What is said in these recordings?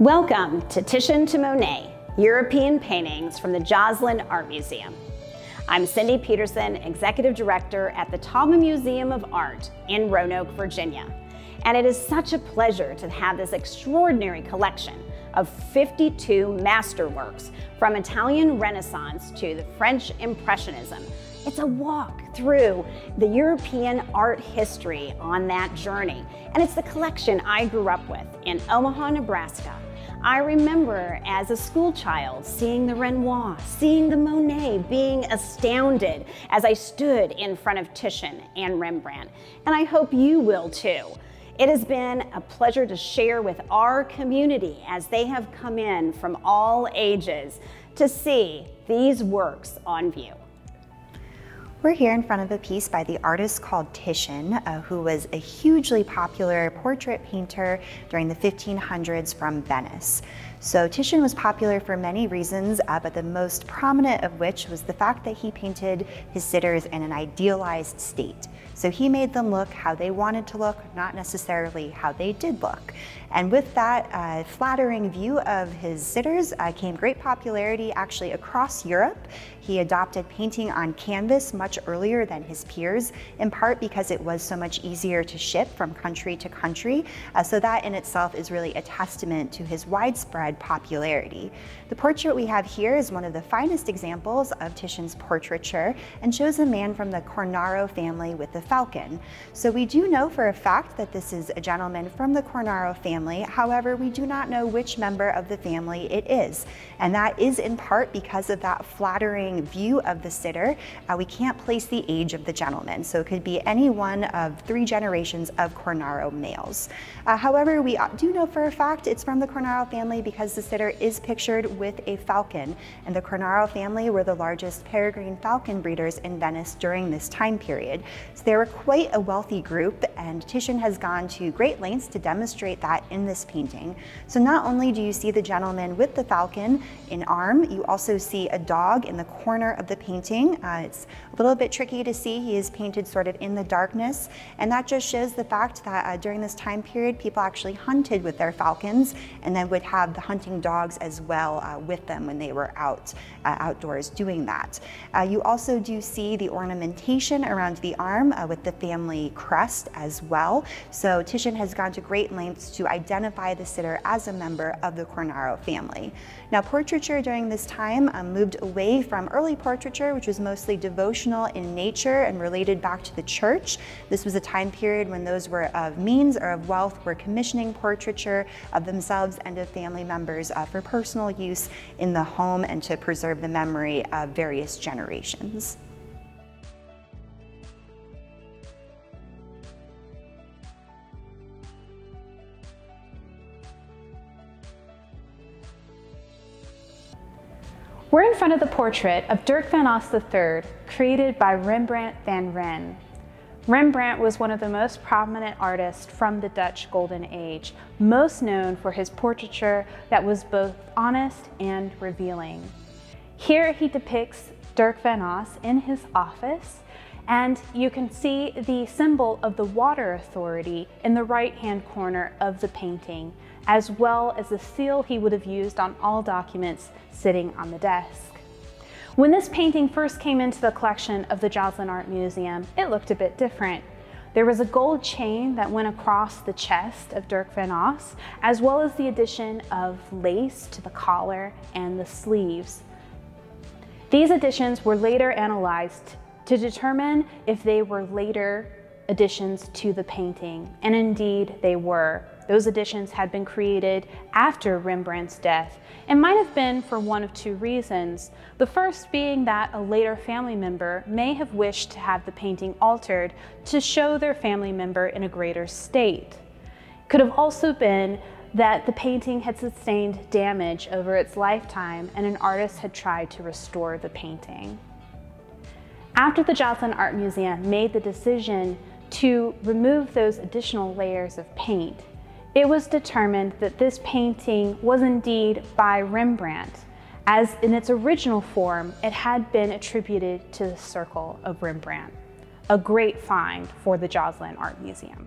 Welcome to Titian to Monet, European paintings from the Joslyn Art Museum. I'm Cindy Peterson, Executive Director at the Taubman Museum of Art in Roanoke, Virginia. And it is such a pleasure to have this extraordinary collection of 52 masterworks from Italian Renaissance to the French Impressionism. It's a walk through the European art history on that journey. And it's the collection I grew up with in Omaha, Nebraska. I remember as a school child seeing the Renoir, seeing the Monet, being astounded as I stood in front of Titian and Rembrandt. And I hope you will too. It has been a pleasure to share with our community as they have come in from all ages to see these works on view. We're here in front of a piece by the artist called Titian, uh, who was a hugely popular portrait painter during the 1500s from Venice. So Titian was popular for many reasons, uh, but the most prominent of which was the fact that he painted his sitters in an idealized state. So he made them look how they wanted to look, not necessarily how they did look. And with that uh, flattering view of his sitters uh, came great popularity actually across Europe. He adopted painting on canvas much earlier than his peers, in part because it was so much easier to ship from country to country. Uh, so that in itself is really a testament to his widespread popularity. The portrait we have here is one of the finest examples of Titian's portraiture and shows a man from the Cornaro family with the falcon. So we do know for a fact that this is a gentleman from the Cornaro family. However, we do not know which member of the family it is. And that is in part because of that flattering view of the sitter. Uh, we can't place the age of the gentleman. So it could be any one of three generations of Cornaro males. Uh, however, we do know for a fact it's from the Cornaro family because the sitter is pictured with a falcon. And the Cornaro family were the largest peregrine falcon breeders in Venice during this time period. So they were quite a wealthy group and Titian has gone to great lengths to demonstrate that in this painting. So not only do you see the gentleman with the falcon in arm, you also see a dog in the corner of the painting. Uh, it's a little bit tricky to see. He is painted sort of in the darkness and that just shows the fact that uh, during this time period people actually hunted with their falcons and then would have the hunting dogs as well uh, with them when they were out uh, outdoors doing that. Uh, you also do see the ornamentation around the arm uh, with the family crest as well. So Titian has gone to great lengths to identify the sitter as a member of the Cornaro family. Now portraiture during this time um, moved away from early portraiture, which was mostly devotional in nature and related back to the church. This was a time period when those were of means or of wealth were commissioning portraiture of themselves and of family members uh, for personal use in the home and to preserve the memory of various generations. We're in front of the portrait of Dirk van Os III, created by Rembrandt van Rijn. Rembrandt was one of the most prominent artists from the Dutch Golden Age, most known for his portraiture that was both honest and revealing. Here he depicts Dirk van Os in his office, and you can see the symbol of the water authority in the right-hand corner of the painting, as well as the seal he would have used on all documents sitting on the desk. When this painting first came into the collection of the Joslyn Art Museum, it looked a bit different. There was a gold chain that went across the chest of Dirk van Os, as well as the addition of lace to the collar and the sleeves. These additions were later analyzed to determine if they were later additions to the painting, and indeed they were. Those additions had been created after Rembrandt's death and might have been for one of two reasons. The first being that a later family member may have wished to have the painting altered to show their family member in a greater state. It could have also been that the painting had sustained damage over its lifetime and an artist had tried to restore the painting. After the Joslyn Art Museum made the decision to remove those additional layers of paint, it was determined that this painting was indeed by Rembrandt, as in its original form, it had been attributed to the circle of Rembrandt, a great find for the Joslyn Art Museum.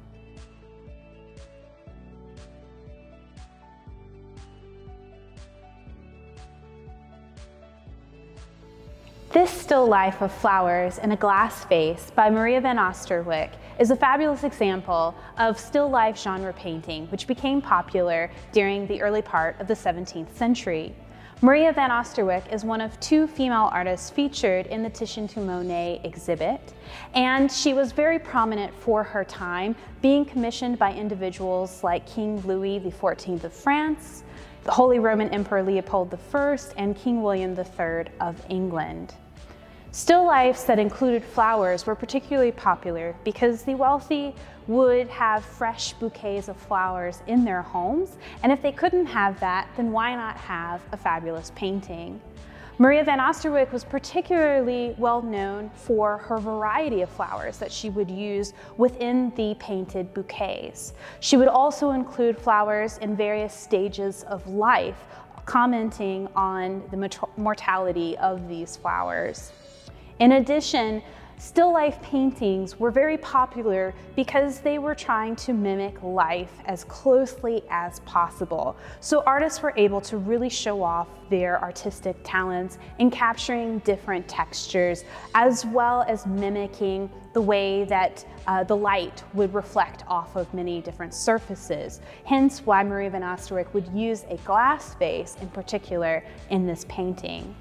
This still life of flowers in a glass vase by Maria van Oosterwijck is a fabulous example of still life genre painting, which became popular during the early part of the 17th century. Maria van Oosterwijck is one of two female artists featured in the Titian to Monet exhibit, and she was very prominent for her time, being commissioned by individuals like King Louis XIV of France, the Holy Roman Emperor Leopold I, and King William III of England. Still lifes that included flowers were particularly popular because the wealthy would have fresh bouquets of flowers in their homes, and if they couldn't have that, then why not have a fabulous painting? Maria van Oosterwijck was particularly well known for her variety of flowers that she would use within the painted bouquets. She would also include flowers in various stages of life, commenting on the mortality of these flowers. In addition, Still life paintings were very popular because they were trying to mimic life as closely as possible. So artists were able to really show off their artistic talents in capturing different textures as well as mimicking the way that uh, the light would reflect off of many different surfaces. Hence why Marie van Oosterwijck would use a glass vase in particular in this painting.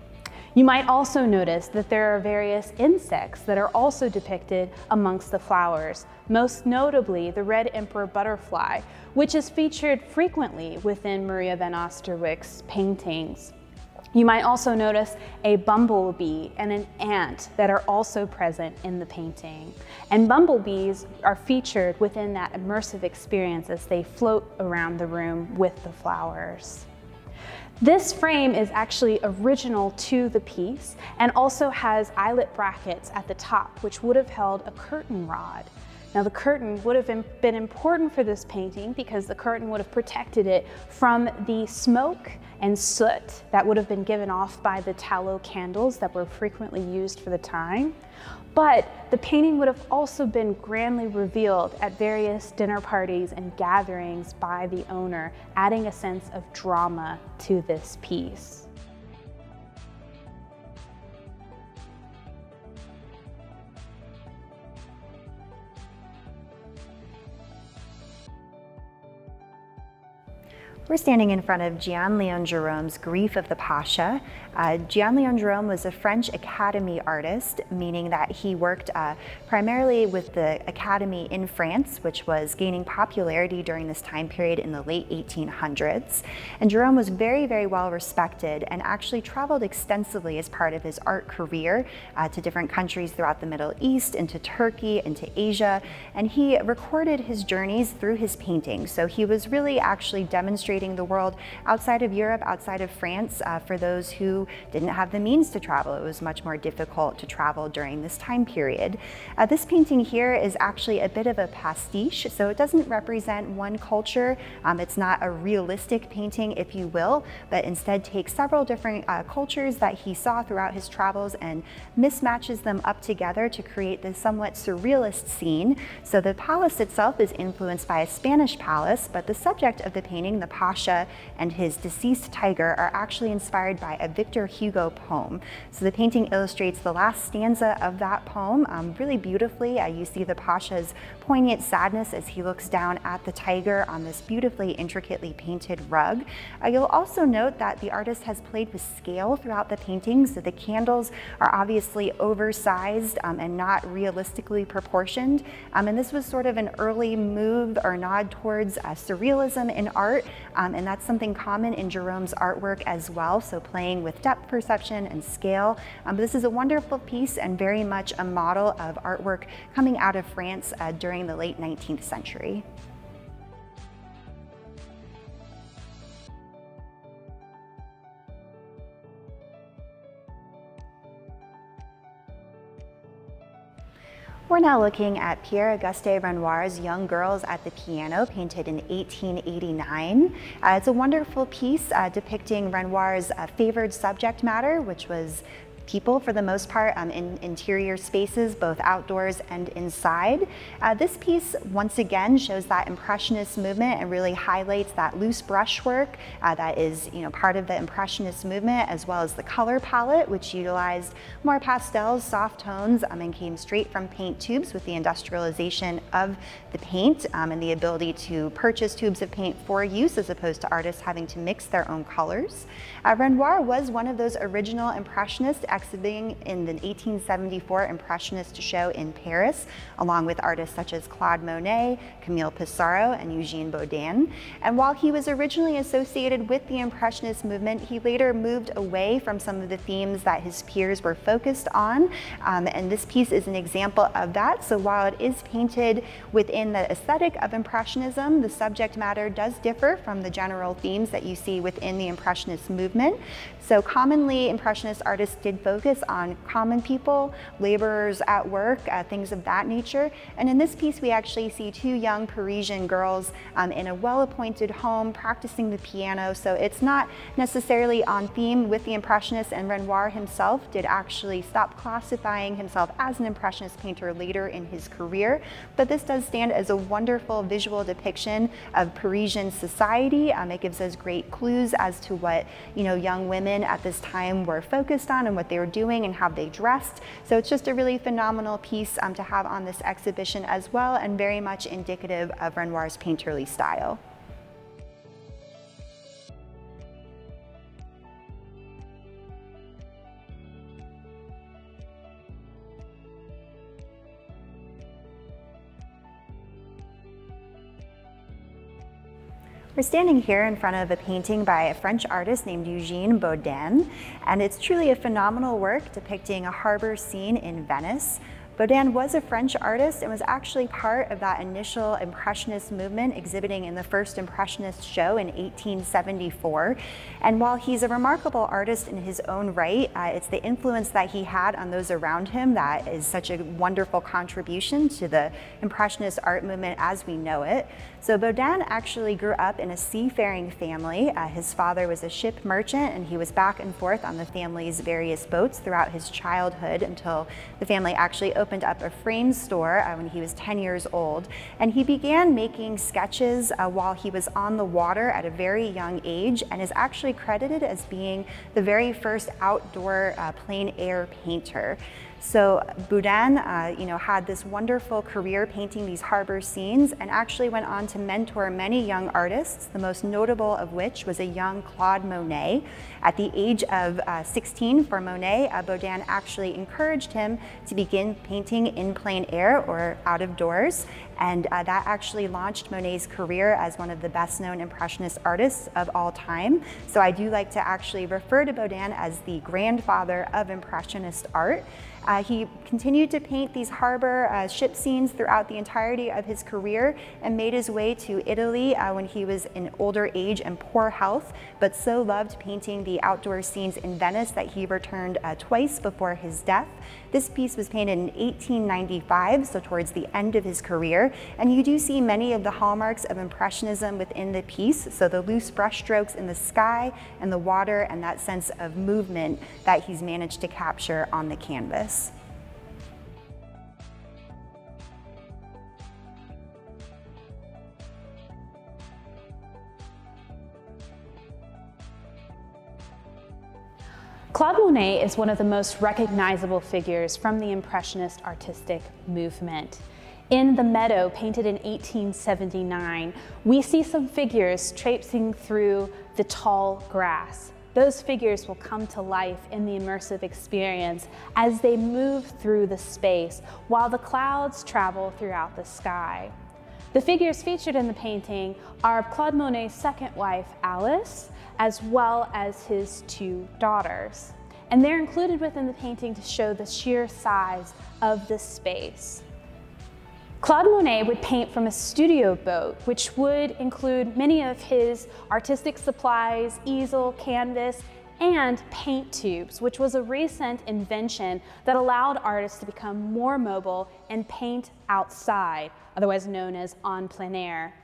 You might also notice that there are various insects that are also depicted amongst the flowers, most notably the red emperor butterfly, which is featured frequently within Maria van Oosterwijck's paintings. You might also notice a bumblebee and an ant that are also present in the painting. And bumblebees are featured within that immersive experience as they float around the room with the flowers. This frame is actually original to the piece and also has eyelet brackets at the top, which would have held a curtain rod. Now the curtain would have been important for this painting because the curtain would have protected it from the smoke and soot that would have been given off by the tallow candles that were frequently used for the time. But the painting would have also been grandly revealed at various dinner parties and gatherings by the owner, adding a sense of drama to this piece. We're standing in front of Jean Léon Gérôme's Grief of the Pasha. Uh, Jean Léon Gérôme was a French Academy artist, meaning that he worked uh, primarily with the Academy in France, which was gaining popularity during this time period in the late 1800s. And Gérôme was very, very well respected and actually traveled extensively as part of his art career uh, to different countries throughout the Middle East, into Turkey, into Asia, and he recorded his journeys through his paintings. So he was really actually demonstrating the world outside of Europe, outside of France, uh, for those who didn't have the means to travel. It was much more difficult to travel during this time period. Uh, this painting here is actually a bit of a pastiche, so it doesn't represent one culture. Um, it's not a realistic painting, if you will, but instead takes several different uh, cultures that he saw throughout his travels and mismatches them up together to create this somewhat surrealist scene. So the palace itself is influenced by a Spanish palace, but the subject of the painting, the Pasha and his deceased tiger are actually inspired by a Victor Hugo poem. So the painting illustrates the last stanza of that poem um, really beautifully. Uh, you see the Pasha's poignant sadness as he looks down at the tiger on this beautifully intricately painted rug. Uh, you'll also note that the artist has played with scale throughout the painting, so the candles are obviously oversized um, and not realistically proportioned. Um, and this was sort of an early move or nod towards uh, surrealism in art, um, and that's something common in Gérôme's artwork as well, so playing with depth perception and scale. Um, this is a wonderful piece and very much a model of artwork coming out of France uh, during the late 19th century. We're now looking at Pierre-Auguste Renoir's Young Girls at the Piano, painted in 1889. Uh, it's a wonderful piece uh, depicting Renoir's uh, favored subject matter, which was people for the most part um, in interior spaces, both outdoors and inside. Uh, this piece, once again, shows that Impressionist movement and really highlights that loose brushwork uh, that is you know, part of the Impressionist movement, as well as the color palette, which utilized more pastels, soft tones, um, and came straight from paint tubes with the industrialization of the paint um, and the ability to purchase tubes of paint for use as opposed to artists having to mix their own colors. Uh, Renoir was one of those original Impressionists exhibiting in the 1874 Impressionist show in Paris, along with artists such as Claude Monet, Camille Pissarro, and Eugene Boudin. And while he was originally associated with the Impressionist movement, he later moved away from some of the themes that his peers were focused on. Um, and this piece is an example of that. So while it is painted within the aesthetic of Impressionism, the subject matter does differ from the general themes that you see within the Impressionist movement. So commonly, Impressionist artists did focus on common people, laborers at work, uh, things of that nature. And in this piece, we actually see two young Parisian girls um, in a well-appointed home practicing the piano. So it's not necessarily on theme with the Impressionists, and Renoir himself did actually stop classifying himself as an Impressionist painter later in his career. But this does stand as a wonderful visual depiction of Parisian society. Um, it gives us great clues as to what you know young women at this time were focused on and what they were doing and how they dressed. So it's just a really phenomenal piece um, to have on this exhibition as well and very much indicative of Renoir's painterly style. We're standing here in front of a painting by a French artist named Eugene Boudin, and it's truly a phenomenal work depicting a harbor scene in Venice Boudin was a French artist and was actually part of that initial Impressionist movement exhibiting in the first Impressionist show in 1874. And while he's a remarkable artist in his own right, uh, it's the influence that he had on those around him that is such a wonderful contribution to the Impressionist art movement as we know it. So Boudin actually grew up in a seafaring family. Uh, his father was a ship merchant and he was back and forth on the family's various boats throughout his childhood until the family actually opened up a frame store uh, when he was 10 years old. And he began making sketches uh, while he was on the water at a very young age and is actually credited as being the very first outdoor uh, plein air painter. So Boudin, uh, you know, had this wonderful career painting these harbor scenes and actually went on to mentor many young artists, the most notable of which was a young Claude Monet. At the age of uh, 16 for Monet, uh, Boudin actually encouraged him to begin painting in plein air or out of doors. And uh, that actually launched Monet's career as one of the best known Impressionist artists of all time. So I do like to actually refer to Boudin as the grandfather of Impressionist art. Uh, he continued to paint these harbor uh, ship scenes throughout the entirety of his career and made his way to Italy uh, when he was in older age and poor health, but so loved painting the outdoor scenes in Venice that he returned uh, twice before his death. This piece was painted in 1895, so towards the end of his career, and you do see many of the hallmarks of Impressionism within the piece, so the loose brushstrokes in the sky and the water and that sense of movement that he's managed to capture on the canvas. Claude Monet is one of the most recognizable figures from the Impressionist artistic movement. In The Meadow, painted in 1879, we see some figures traipsing through the tall grass. Those figures will come to life in the immersive experience as they move through the space while the clouds travel throughout the sky. The figures featured in the painting are Claude Monet's second wife, Alice, as well as his two daughters. And they're included within the painting to show the sheer size of the space. Claude Monet would paint from a studio boat, which would include many of his artistic supplies, easel, canvas, and paint tubes, which was a recent invention that allowed artists to become more mobile and paint outside, otherwise known as en plein air.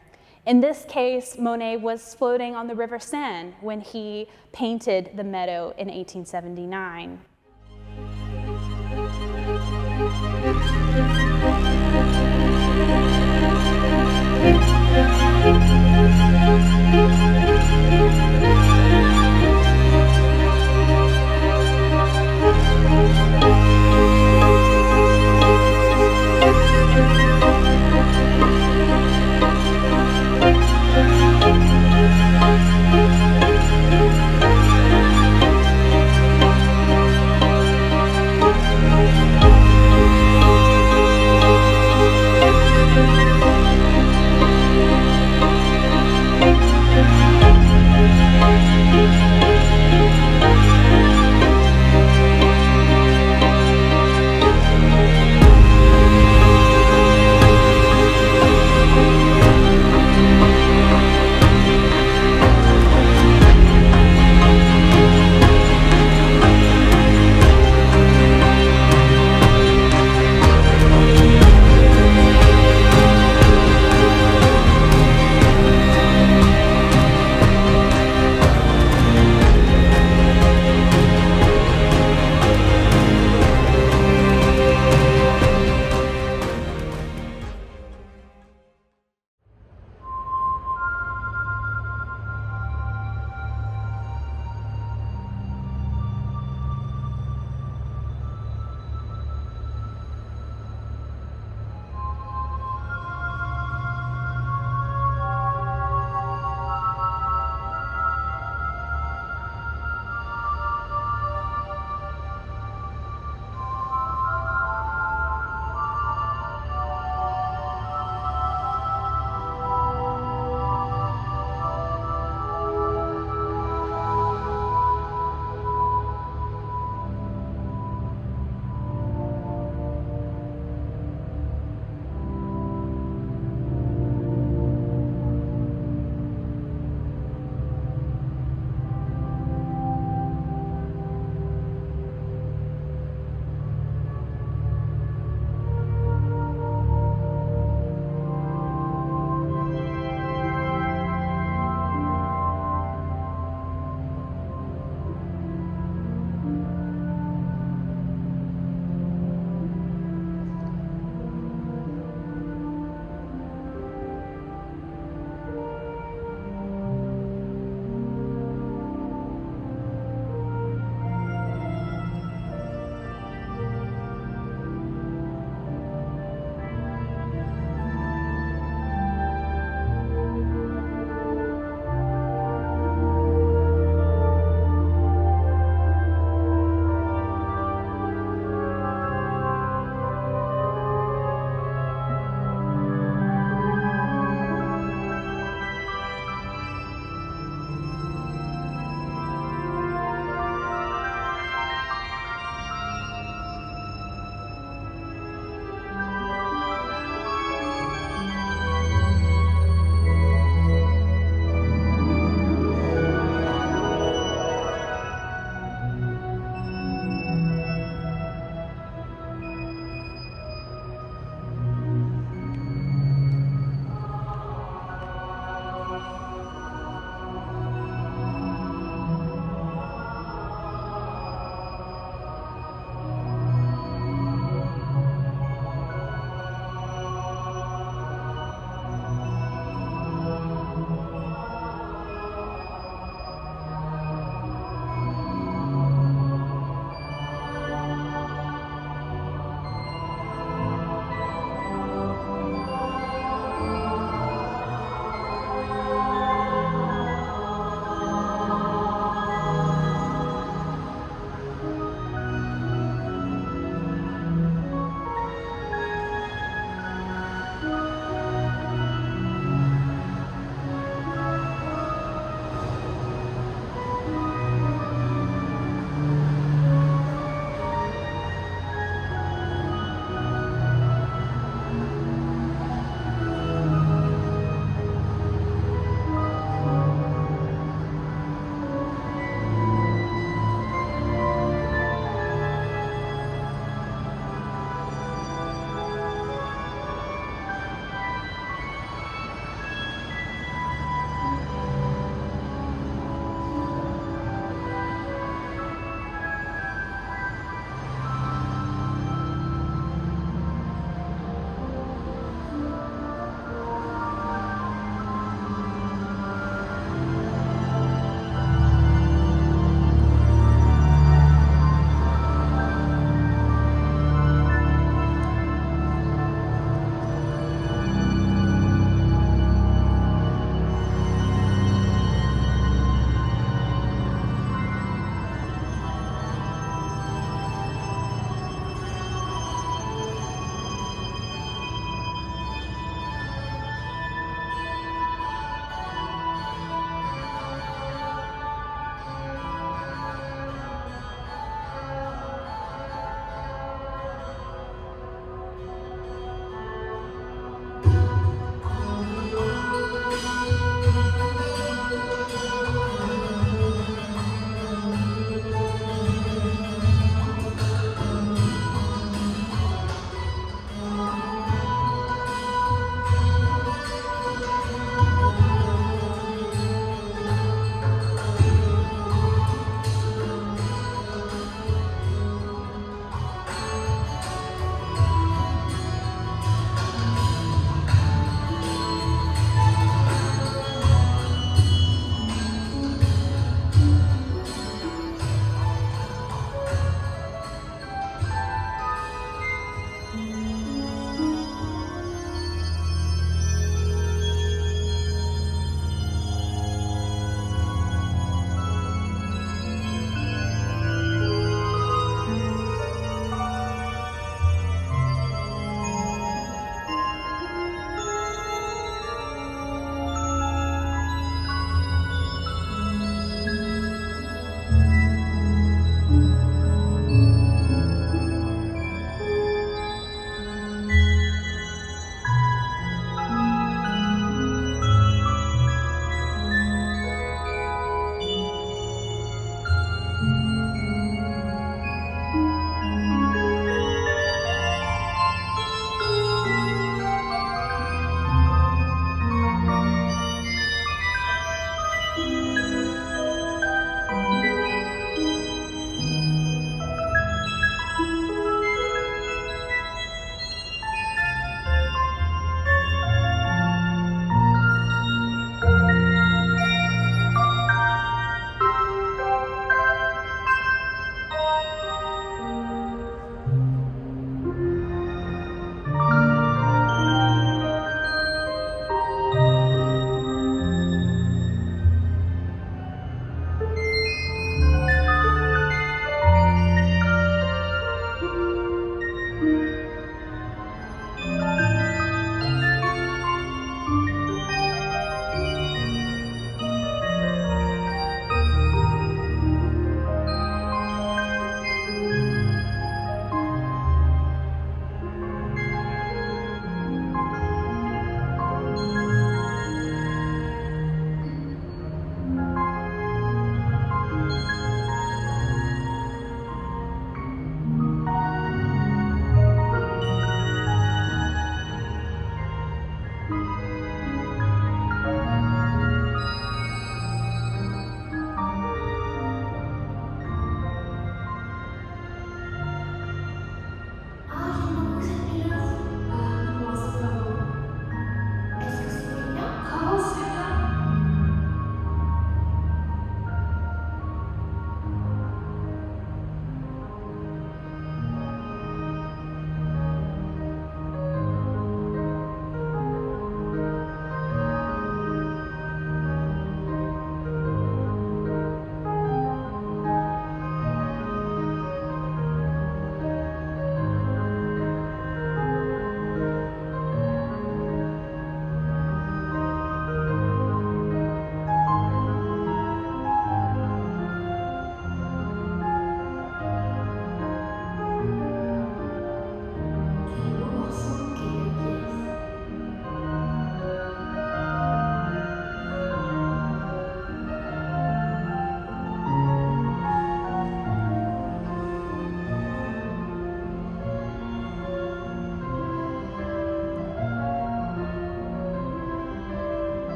In this case, Monet was floating on the River Seine when he painted the meadow in 1879.